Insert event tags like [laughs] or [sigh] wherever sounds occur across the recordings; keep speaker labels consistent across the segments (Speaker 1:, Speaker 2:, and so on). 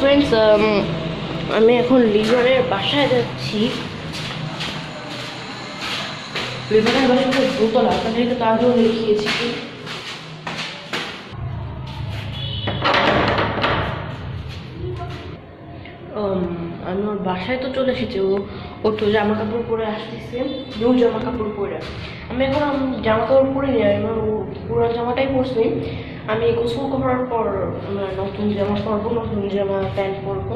Speaker 1: Friends আমি এখন লিভারের বাসায় যাচ্ছি। লিভারের বাসায় খুব দোতলা আপনাদেরকে তো আগেও দেখিয়েছি। আমি ওর বাসায় তো চলে এসেছি। ও ও তো জামা কাপড় পরে আসতেছে। নিউ জামা কাপড় পরে। আমি এখন জামা কাপড় পরে নিই আমি পুরো জামাটাই পরছি। আমি গোসল করার পর নতুন জামা পরবো নতুন জামা প্যান্ট পরবো।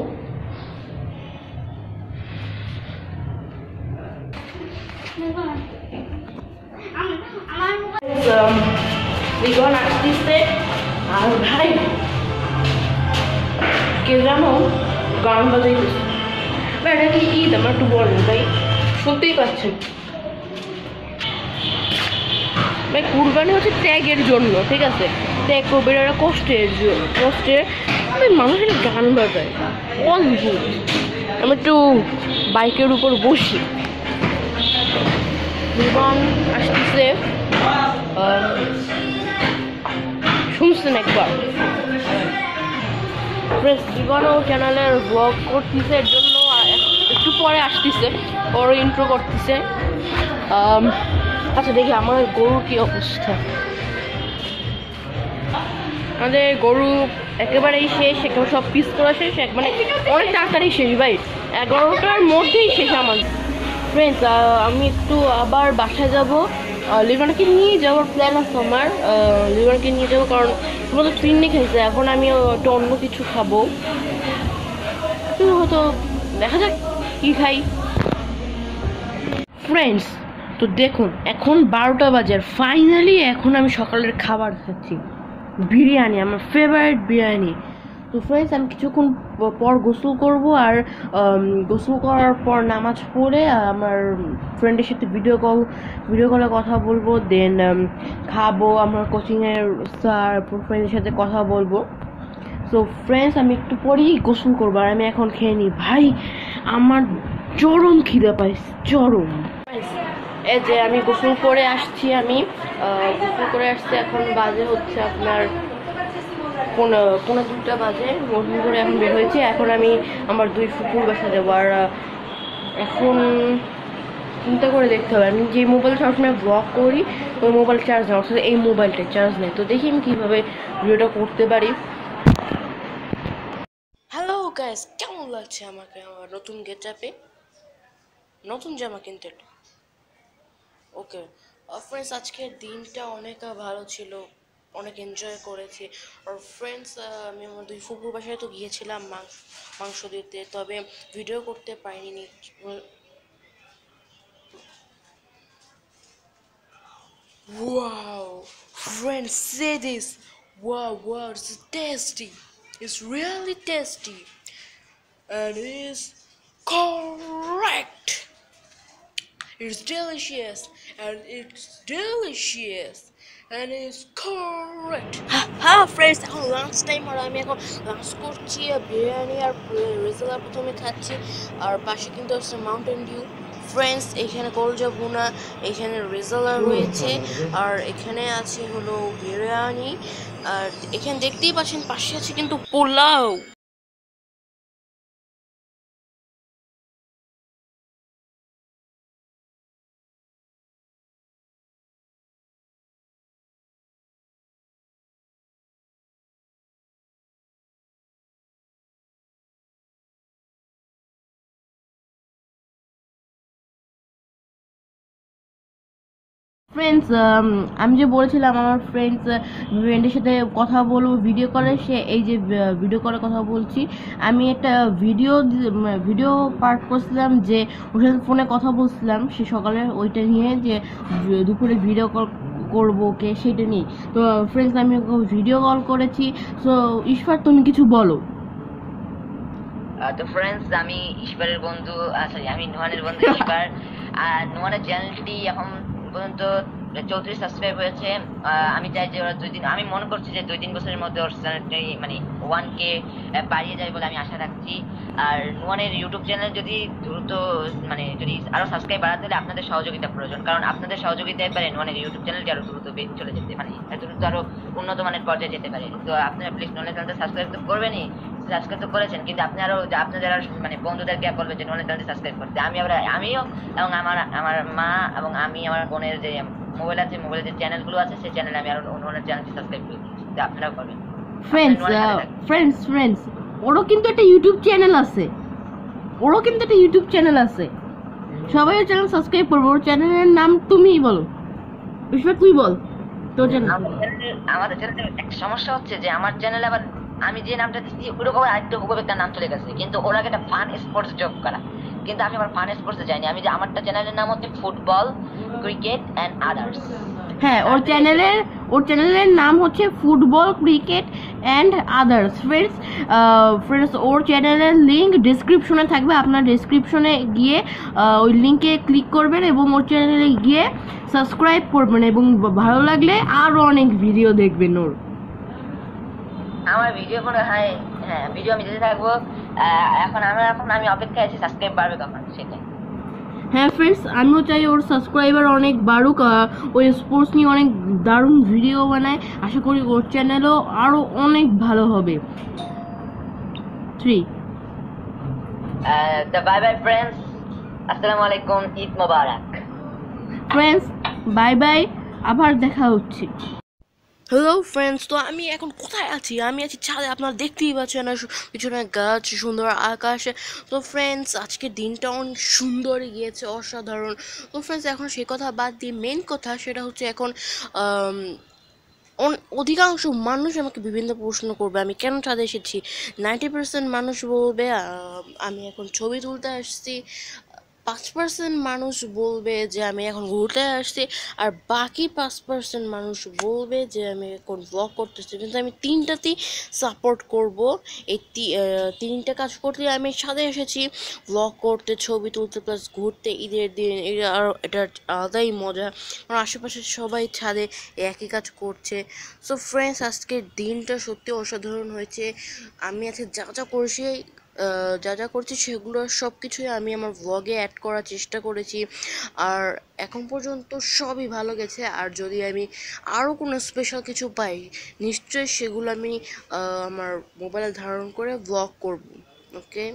Speaker 1: লিগন আসতেছে আর ভাই কে জানো গান বাজাইতেছে ভাই এটা কি ঈদ? আমার একটু বলেন ভাই শুনতেই পাচ্ছেন। ভাই কুরবানি হচ্ছে ত্যাগের জন্য ঠিক আছে? এটা কষ্টের কষ্টের ভাই মানুষের গান বাজায় অদ্ভুত আমি একটু বাইকের উপর বসি। জীবন আসতেছে শুনছেন একবার? জীবনও চ্যানেলের ব্লগ করতেছে, এর জন্য একটু পরে আসতেছে ওর ইন্ট্রো করতেছে। আচ্ছা দেখি, আমার গরুর কি অবস্থা? আমাদের গরু একেবারেই শেষ, একেবারে সব পিস করা শেষ মানে অনেক তাড়াতাড়ি শেষ ভাই। এগারোটার মধ্যেই শেষ আমার। ফ্রেন্ডস আমি একটু আবার বাসায় যাব। লিভারকে নিয়ে যাওয়ার প্ল্যান আছে আমার। লিভারকে নিয়ে যাব কারণ তোমাদের ফিরনি খেয়েছে এখন আমি একটু অন্য কিছু খাব। হয়তো দেখা যাক কি খাই। ফ্রেন্ডস তো দেখুন, এখন বারোটা বাজার ফাইনালি এখন আমি সকালের খাবার খাচ্ছি। বিরিয়ানি, আমার ফেভারিট বিরিয়ানি। তো ফ্রেন্ডস আমি কিছুক্ষণ পর গোসল করব আর গোসল করার পর নামাজ পড়ে আমার ফ্রেন্ডের সাথে ভিডিও কল ভিডিও কলে কথা বলব দেন খাব, আমার কোচিংয়ের স্যার ফ্রেন্ডের সাথে কথা বলব। সো ফ্রেন্ডস আমি একটু পরেই গোসল করব আর আমি এখন খেয়ে নিই। ভাই, আমার চরম খিদে পাইছে, চরম। এই যে আমি গোসল করে আসছি আমি গোসল করে আসছি, এখন বাজে হচ্ছে আপনার পনেরো দুটা বাজে গোসল করে এখন বের হয়েছে। এখন আমি আমার দুই ফুকুর বাসা যাব, আর এখন চিন্তা করে দেখতে হবে। আমি যে মোবাইল সবসময় ব্লগ করি, ওই মোবাইল চার্জ নেই অর্থাৎ এই মোবাইলটা চার্জ নেই। তো দেখি আমি কীভাবে ভিডিওটা করতে পারি। হ্যালো গাইস কেমন লাগছে আমাকে আমার নতুন গেটআপে নতুন জামা কিনতে ওকে ফ্রেন্ডস আজকের দিনটা অনেক ভালো ছিল অনেক এনজয় করেছি আর ফ্রেন্ডস আমি আমার দুই ফুপুর বাসায় তো গিয়েছিলাম মাংস মাংস দিতে তবে ভিডিও করতে পারিনি Wow, friends, say this. Wow, wow, it's tasty. It's really tasty. And it is correct. It's delicious. And it's delicious. And it's correct. হ্যাঁ ফ্রেন্ডস এখন লাঞ্চ টাইম আর আমি এখন লাঞ্চ করছি আর বিরিয়ানি আর রেজালা প্রথমে খাচ্ছি আর পাশে কিন্তু হচ্ছে মাউন্টেন ডিউ ফ্রেন্ডস এখানে কলজা ভুনা এখানে রেজালা রয়েছে আর এখানে আছে হলো বিরিয়ানি আর এখানে দেখতেই পাচ্ছেন পাশে আছে কিন্তু পোলাও ফ্রেন্ডস আমি যে বলেছিলাম আমার ফ্রেন্ডস ফ্রেন্ডের সাথে কথা বলব ভিডিও কলে সে এই যে ভিডিও কলে কথা বলছি। আমি একটা ভিডিও ভিডিও পার্ট করছিলাম যে ওর সাথে ফোনে কথা বলছিলাম সে সকালে ওইটা নিয়ে যে দুপুরে ভিডিও কল করব ওকে সেটা নিয়ে। তো ফ্রেন্ডস আমি ভিডিও কল করেছি। তো ঈশ্বর তুমি কিছু বলো।
Speaker 2: তো ফ্রেন্ডস আমি ঈশ্বরের বন্ধু সরি আমি নোহানের বন্ধু [laughs] ঈশ্বর। আর নোহানের চ্যানেলটি এখন পর্যন্ত চৌত্রিশ সাবস্ক্রাইব হয়েছে আমি চাই যে ওরা দুই দিন, আমি মনে করছি যে দুই তিন বছরের মধ্যে ওর চ্যানেলটি মানে ওয়ান কে বাড়িয়ে যাবে বলে আমি আশা রাখছি। আর নোয়ানের ইউটিউব চ্যানেল যদি দ্রুত মানে যদি আরও সাবস্ক্রাইব বাড়াতে হলে আপনাদের সহযোগিতা প্রয়োজন। কারণ আপনাদের সহযোগিতায় পারে নোয়ানের ইউটিউব চ্যানেলটি আরও দ্রুত চলে যেতে মানে দ্রুত আরও উন্নত মানের পর্যায়ে যেতে পারে। তো আপনারা প্লিজ নোয়ানের চ্যানেলটা সাবস্ক্রাইব তো করবেনই। সাবস্ক্রাইব তো করেছেন কিন্তু আপনি আরও আপনার যারা মানে বন্ধুদেরকে বলবেন যে নোয়ানের চ্যানেলটি সাবস্ক্রাইব করতে। আমি আবার আমিও এবং আমার আমার মা এবং আমি আমার বোনের যে মোবাইল আছে মোবাইলের যে চ্যানেলগুলো আছে সেই চ্যানেলে আমি আরও নোয়ানের চ্যানেলটি সাবস্ক্রাইব করে। আপনারাও করবেন।
Speaker 1: ফ্রেন্ডস। ফ্রেন্ডস ফ্রেন্ডস ওরও কিন্তু একটা ইউটিউব চ্যানেল আছে। ওরও কিন্তু একটা ইউটিউব চ্যানেল আছে। সবাই ওর চ্যানেল সাবস্ক্রাইব করবে। ওর চ্যানেলের নাম তুমিই বলো। বিশ্বর তুই বল। তোর চ্যানেল
Speaker 2: আমাদের চ্যানেলে- একটা সমস্যা হচ্ছে যে আমার চ্যানেলে আবার আমি যে নামটা দিচ্ছি ওরকম আরেকটা উপবেক্তার নাম চলে গেছে। কিন্তু ওরা একটা ফান স্পোর্টস জব করা। কিন্তু আমি আবার ফান স্পোর্টসে যাইনি। আমি যে আমারটা চ্যানেলের নাম হচ্ছে ফুটবল ক্রিকেট অ্যান্ড আদার্স
Speaker 1: হ্যাঁ ওর চ্যানেলের ওর চ্যানেলের নাম হচ্ছে football cricket and others friends friends ওর চ্যানেলের লিঙ্ক ডিসক্রিপশনে থাকবে। আপনার ডিসক্রিপশনে গিয়ে ওই লিঙ্কে ক্লিক করবেন এবং ওর চ্যানেলে গিয়ে সাবস্ক্রাইব করবেন এবং ভালো লাগলে আরও অনেক ভিডিও দেখবেন ওর।
Speaker 2: আমার ভিডিও কোনো হ্যাঁ হ্যাঁ ভিডিও আমি দিতে থাকব। এখন আমার এখন আমি অপেক্ষায় আছি সাবস্ক্রাইব বাড়বে কখন? সেটাই।
Speaker 1: হ্যাঁ ফ্রেন্ডস আমিও চাই ওর সাবস্ক্রাইবার অনেক বাড়ুক ওই স্পোর্টস নিয়ে অনেক দারুণ ভিডিও বানায়। আশা করি ওর চ্যানেলও আরও অনেক ভালো হবে। থ্রি
Speaker 2: বাই বাই ফ্রেন্ডস আসসালামু আলাইকুম ঈদ মোবারক।
Speaker 1: ফ্রেন্ডস বাই বাই আবার দেখা হচ্ছে। হ্যালো ফ্রেন্ডস তো আমি এখন কোথায় আছি? আমি আছি ছাদে। আপনারা দেখতেই পাচ্ছেন পিছনে গাছ, সুন্দর আকাশে। তো ফ্রেন্ডস আজকের দিনটা অনেক সুন্দর গিয়েছে, অসাধারণ। তো ফ্রেন্ডস এখন সে কথা বাদ দিয়ে মেন কথা সেটা হচ্ছে এখন অধিকাংশ মানুষ আমাকে বিভিন্ন প্রশ্ন করবে। আমি কেন ছাদে এসেছি? নাইনটি পার্সেন্ট মানুষ বলবে আমি এখন ছবি তুলতে আসছি। পাঁচ পার্সেন্ট মানুষ বলবে যে আমি এখন ঘুরতে আসছি আর বাকি পাঁচ পার্সেন্ট মানুষ বলবে যে আমি এখন ব্লগ করতেছি। কিন্তু আমি তিনটাতেই সাপোর্ট করব। এই তিনটা কাজ করতে আমি সাথে এসেছি। ব্লগ করতে, ছবি তুলতে প্লাস ঘুরতে, ঈদের দিন আর এটা আলাদাই মজা। কারণ আশেপাশের সবাই ছাদে একই কাজ করছে। সো ফ্রেন্ডস আজকের দিনটা সত্যি অসাধারণ হয়েছে। আমি আজকে যা যা করেছি যা যা করছি সেগুলো সব কিছুই আমি আমার ব্লগে অ্যাড করার চেষ্টা করেছি। আর এখন পর্যন্ত সবই ভালো গেছে। আর যদি আমি আরও কোনো স্পেশাল কিছু পাই, নিশ্চয়ই সেগুলো আমি আমার মোবাইলে ধারণ করে ব্লগ করব। ওকে